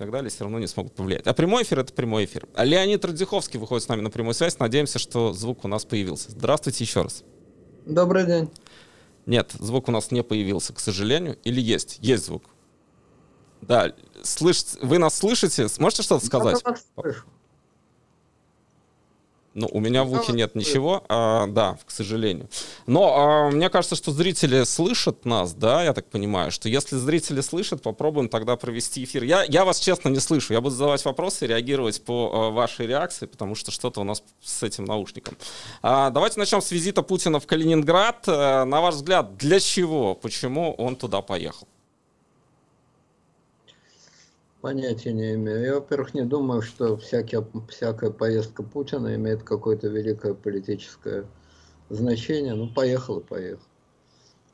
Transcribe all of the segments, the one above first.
так далее, все равно не смогут повлиять. А прямой эфир — это прямой эфир. А Леонид Радзиховский выходит с нами на прямую связь. Надеемся, что звук у нас появился. Здравствуйте еще раз. Добрый день. Нет, звук у нас не появился, к сожалению. Или есть? Есть звук. Да, слыш... вы нас слышите? Сможете что-то сказать? Я вас слышу. Ну, у меня в ухе нет ничего, а, да, к сожалению. Но а, мне кажется, что зрители слышат нас, да, я так понимаю, что если зрители слышат, попробуем тогда провести эфир. Я, я вас честно не слышу, я буду задавать вопросы реагировать по а, вашей реакции, потому что что-то у нас с этим наушником. А, давайте начнем с визита Путина в Калининград. А, на ваш взгляд, для чего, почему он туда поехал? Понятия не имею. Я, во-первых, не думаю, что всякая, всякая поездка Путина имеет какое-то великое политическое значение. Ну, поехал и поехал.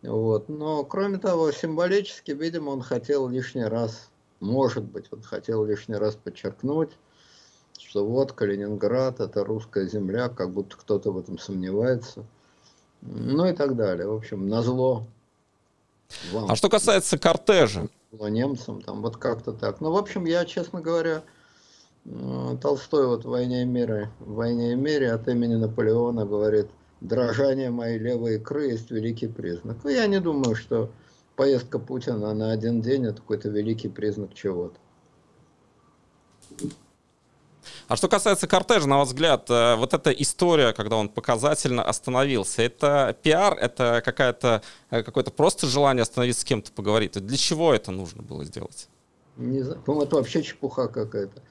Вот. Но, кроме того, символически, видимо, он хотел лишний раз, может быть, он хотел лишний раз подчеркнуть, что вот Калининград – это русская земля, как будто кто-то в этом сомневается. Ну и так далее. В общем, назло вам. А что касается кортежа, было немцам, там вот как-то так. Ну, в общем, я, честно говоря, э, Толстой вот в «Войне и мире», в «Войне и мире» от имени Наполеона говорит, дрожание моей левой икры есть великий признак. Ну, я не думаю, что поездка Путина на один день это какой-то великий признак чего-то. А что касается кортежа, на ваш взгляд, э, вот эта история, когда он показательно остановился, это пиар, это какая-то, э, какое-то просто желание остановиться с кем-то поговорить? Для чего это нужно было сделать? Не знаю, по-моему, это вообще чепуха какая-то.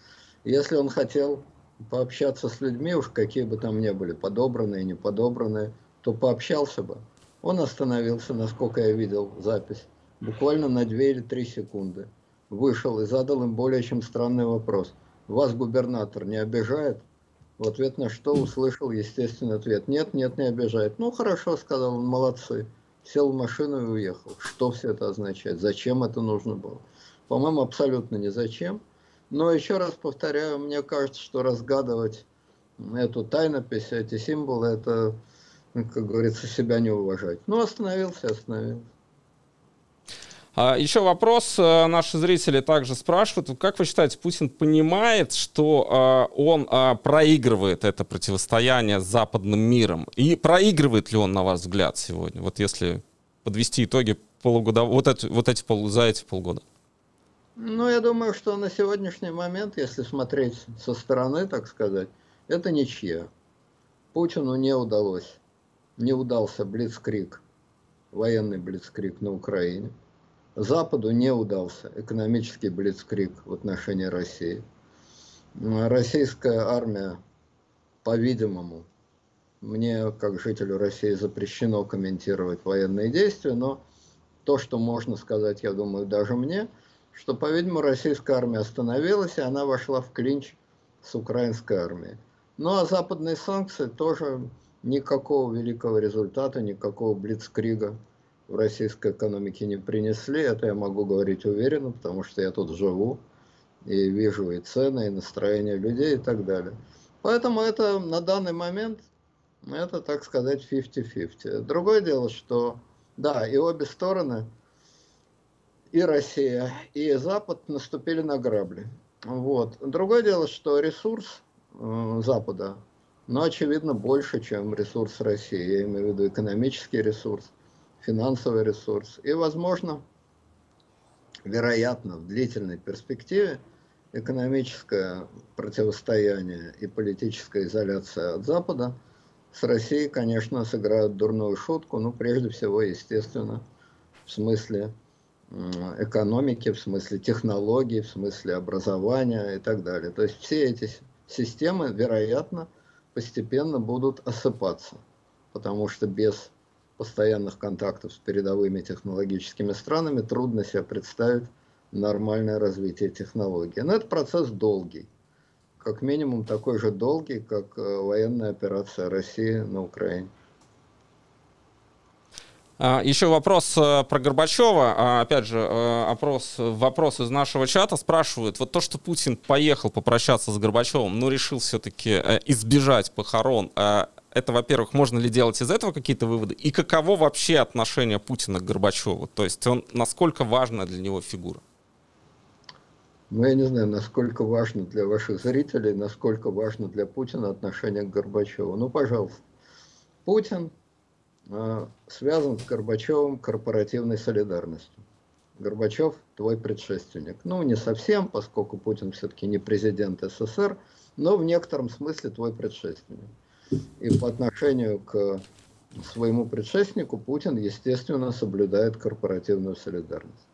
Если он хотел пообщаться с людьми, уж какие бы там ни были, подобранные, не подобранные, то пообщался бы. Он остановился, насколько я видел запись, буквально на 2 или 3 секунды. Вышел и задал им более чем странный вопрос – вас губернатор не обижает? В ответ на что услышал естественный ответ. Нет, нет, не обижает. Ну, хорошо, сказал он, молодцы. Сел в машину и уехал. Что все это означает? Зачем это нужно было? По-моему, абсолютно не зачем. Но еще раз повторяю, мне кажется, что разгадывать эту тайнопись, эти символы, это, как говорится, себя не уважать. Ну, остановился, остановился. А, Еще вопрос. Э, наши зрители также спрашивают, как вы считаете, Путин понимает, что а, он а, проигрывает это противостояние с западным миром? И проигрывает ли он, на ваш взгляд, сегодня? Вот если подвести итоги полугода, вот, это, вот эти за эти полгода. Ну, я думаю, что на сегодняшний момент, если смотреть со стороны, так сказать, это ничья. Путину не удалось, не удался блицкрик, военный блицкрик на Украине. Западу не удался экономический блицкрик в отношении России. Российская армия, по-видимому, мне, как жителю России, запрещено комментировать военные действия, но то, что можно сказать, я думаю, даже мне, что, по-видимому, российская армия остановилась, и она вошла в клинч с украинской армией. Ну а западные санкции тоже никакого великого результата, никакого блицкрига в российской экономике не принесли. Это я могу говорить уверенно, потому что я тут живу и вижу и цены, и настроение людей и так далее. Поэтому это на данный момент, это, так сказать, 50-50. Другое дело, что, да, и обе стороны, и Россия, и Запад наступили на грабли. Вот. Другое дело, что ресурс э, Запада, ну, очевидно, больше, чем ресурс России. Я имею в виду экономический ресурс финансовый ресурс. И, возможно, вероятно, в длительной перспективе экономическое противостояние и политическая изоляция от Запада с Россией, конечно, сыграют дурную шутку, но прежде всего, естественно, в смысле экономики, в смысле технологий, в смысле образования и так далее. То есть все эти системы, вероятно, постепенно будут осыпаться, потому что без постоянных контактов с передовыми технологическими странами трудно себе представить нормальное развитие технологий. Но это процесс долгий. Как минимум такой же долгий, как э, военная операция России на Украине. А, Еще вопрос э, про Горбачева. А, опять же, э, опрос, вопрос из нашего чата спрашивают. Вот то, что Путин поехал попрощаться с Горбачевым, но решил все-таки избежать похорон, это, во-первых, можно ли делать из этого какие-то выводы? И каково вообще отношение Путина к Горбачеву? То есть он насколько важная для него фигура? Ну, я не знаю, насколько важно для ваших зрителей, насколько важно для Путина отношение к Горбачеву. Ну, пожалуйста. Путин э, связан с Горбачевым корпоративной солидарностью. Горбачев твой предшественник. Ну, не совсем, поскольку Путин все-таки не президент СССР, но в некотором смысле твой предшественник. И по отношению к своему предшественнику Путин, естественно, соблюдает корпоративную солидарность.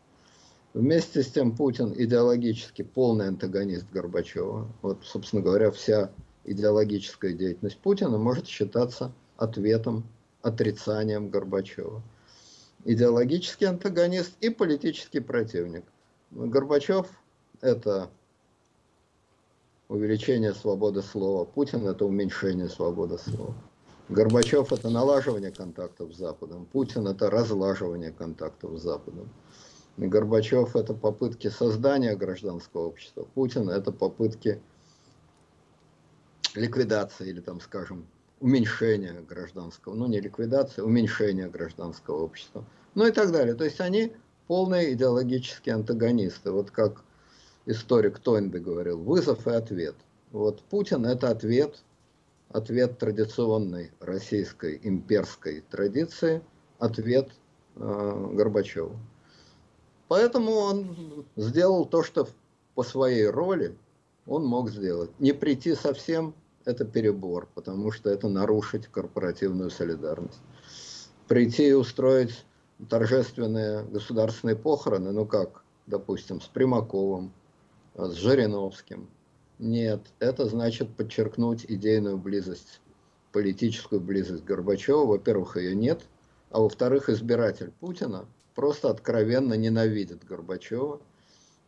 Вместе с тем Путин идеологически полный антагонист Горбачева. Вот, собственно говоря, вся идеологическая деятельность Путина может считаться ответом, отрицанием Горбачева. Идеологический антагонист и политический противник. Горбачев – это увеличение свободы слова, Путин – это уменьшение свободы слова. Горбачев – это налаживание контактов с Западом, Путин – это разлаживание контактов с Западом. Горбачев – это попытки создания гражданского общества, Путин – это попытки ликвидации или, там, скажем, уменьшения гражданского, ну не ликвидации, уменьшения гражданского общества, ну и так далее. То есть они полные идеологические антагонисты. Вот как историк Тойнби говорил, вызов и ответ. Вот Путин – это ответ ответ традиционной российской имперской традиции, ответ э, Горбачеву. Поэтому он сделал то, что по своей роли он мог сделать. Не прийти совсем – это перебор, потому что это нарушить корпоративную солидарность. Прийти и устроить торжественные государственные похороны, ну как, допустим, с Примаковым, с Жириновским – нет, это значит подчеркнуть идейную близость, политическую близость Горбачева. Во-первых, ее нет, а во-вторых, избиратель Путина просто откровенно ненавидит Горбачева,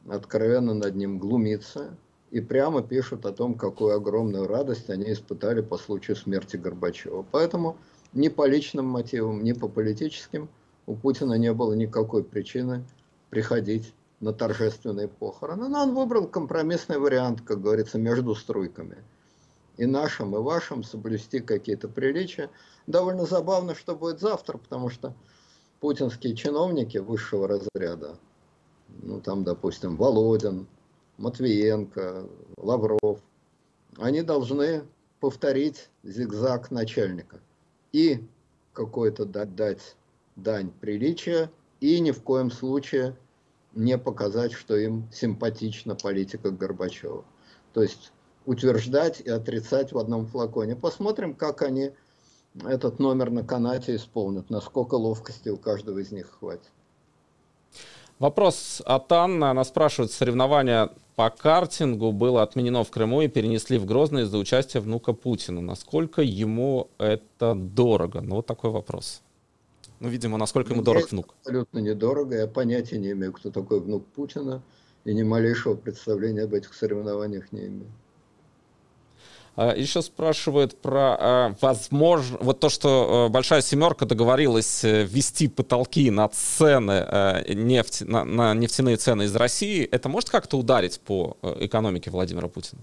откровенно над ним глумится и прямо пишут о том, какую огромную радость они испытали по случаю смерти Горбачева. Поэтому ни по личным мотивам, ни по политическим у Путина не было никакой причины приходить на торжественные похороны. Но он выбрал компромиссный вариант, как говорится, между струйками. И нашим, и вашим соблюсти какие-то приличия. Довольно забавно, что будет завтра, потому что путинские чиновники высшего разряда, ну там, допустим, Володин, Матвиенко, Лавров, они должны повторить зигзаг начальника. И какой-то дать, дать дань приличия, и ни в коем случае не показать, что им симпатична политика Горбачева. То есть утверждать и отрицать в одном флаконе. Посмотрим, как они этот номер на канате исполнят, насколько ловкости у каждого из них хватит. Вопрос от Анны. Она спрашивает, соревнование по картингу было отменено в Крыму и перенесли в Грозный из-за участия внука Путина. Насколько ему это дорого? Ну, вот такой вопрос. Ну, видимо, насколько ему дорог внук. Абсолютно недорого. Я понятия не имею, кто такой внук Путина. И ни малейшего представления об этих соревнованиях не имею. А, Еще спрашивают про а, возможно, вот то, что а, Большая Семерка договорилась э, ввести потолки на цены нефти, на, на нефтяные цены из России, это может как-то ударить по экономике Владимира Путина?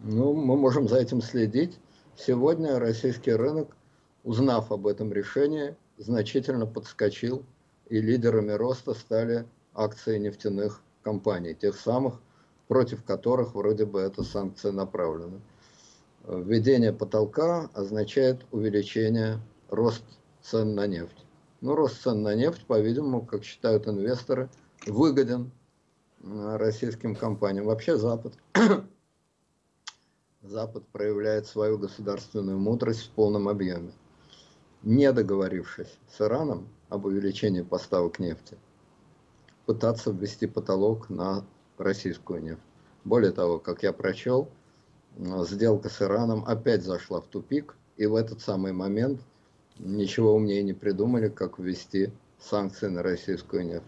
Ну, мы можем за этим следить. Сегодня российский рынок, узнав об этом решении, значительно подскочил, и лидерами роста стали акции нефтяных компаний, тех самых, против которых вроде бы эта санкция направлена. Введение потолка означает увеличение, рост цен на нефть. Ну, рост цен на нефть, по-видимому, как считают инвесторы, выгоден э, российским компаниям. Вообще Запад, Запад проявляет свою государственную мудрость в полном объеме не договорившись с Ираном об увеличении поставок нефти, пытаться ввести потолок на российскую нефть. Более того, как я прочел, сделка с Ираном опять зашла в тупик, и в этот самый момент ничего умнее не придумали, как ввести санкции на российскую нефть.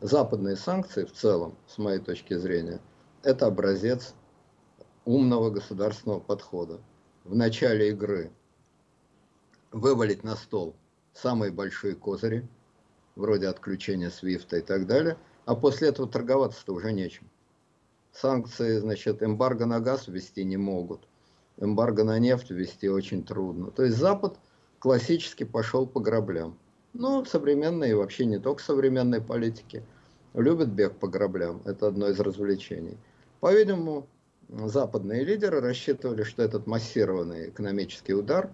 Западные санкции в целом, с моей точки зрения, это образец умного государственного подхода. В начале игры вывалить на стол самые большие козыри, вроде отключения свифта и так далее, а после этого торговаться-то уже нечем. Санкции, значит, эмбарго на газ ввести не могут, эмбарго на нефть ввести очень трудно. То есть Запад классически пошел по граблям. Ну, современные вообще не только современной политики, любит бег по граблям, это одно из развлечений. По-видимому, западные лидеры рассчитывали, что этот массированный экономический удар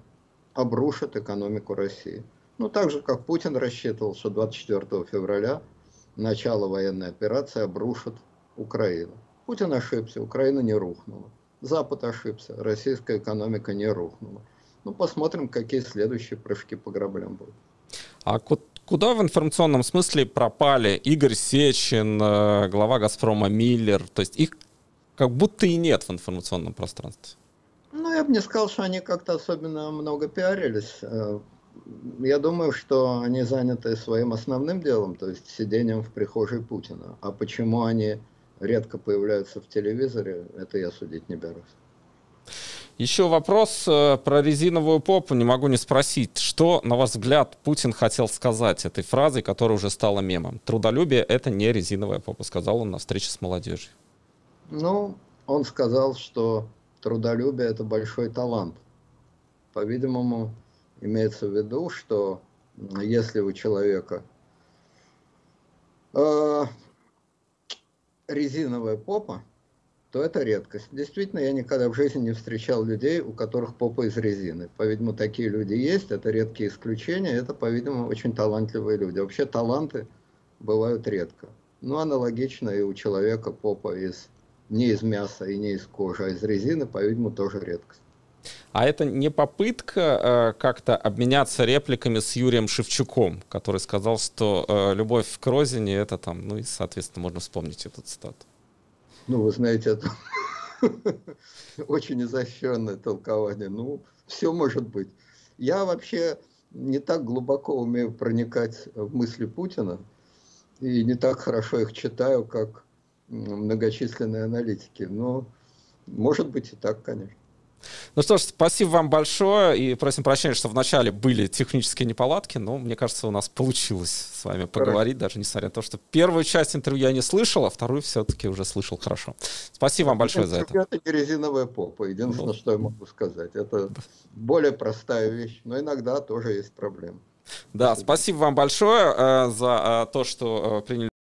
обрушит экономику России. Ну, так же, как Путин рассчитывал, что 24 февраля начало военной операции обрушит Украину. Путин ошибся, Украина не рухнула. Запад ошибся, российская экономика не рухнула. Ну, посмотрим, какие следующие прыжки по граблям будут. А куда в информационном смысле пропали Игорь Сечин, э, глава «Газпрома» Миллер? То есть их как будто и нет в информационном пространстве. Ну, я бы не сказал, что они как-то особенно много пиарились. Э, я думаю, что они заняты своим основным делом, то есть сидением в прихожей Путина. А почему они редко появляются в телевизоре, это я судить не берусь. Еще вопрос э, про резиновую попу. Не могу не спросить, что, на ваш взгляд, Путин хотел сказать этой фразой, которая уже стала мемом? Трудолюбие — это не резиновая попа, сказал он на встрече с молодежью. Ну, он сказал, что трудолюбие — это большой талант. По-видимому, имеется в виду, что если у человека э, резиновая попа, то это редкость. Действительно, я никогда в жизни не встречал людей, у которых попа из резины. По-видимому, такие люди есть, это редкие исключения, это, по-видимому, очень талантливые люди. Вообще таланты бывают редко. Ну, аналогично и у человека попа из, не из мяса и не из кожи, а из резины, по-видимому, тоже редкость. А это не попытка э, как-то обменяться репликами с Юрием Шевчуком, который сказал, что э, любовь к розине это там, ну и, соответственно, можно вспомнить эту цитату. Ну, вы знаете, это очень изощренное толкование. Ну, все может быть. Я вообще не так глубоко умею проникать в мысли Путина и не так хорошо их читаю, как многочисленные аналитики. Но может быть и так, конечно. Ну что ж, спасибо вам большое и просим прощения, что вначале были технические неполадки, но мне кажется, у нас получилось с вами поговорить, хорошо. даже несмотря на то, что первую часть интервью я не слышал, а вторую все-таки уже слышал хорошо. Спасибо вам большое за это. Это не резиновая попа, единственное, ну, что я могу сказать. Это более простая вещь, но иногда тоже есть проблемы. Да, спасибо, спасибо вам большое э, за э, то, что э, приняли